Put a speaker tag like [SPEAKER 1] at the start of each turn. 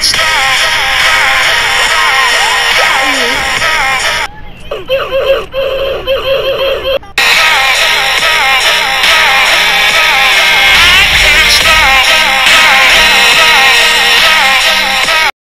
[SPEAKER 1] It's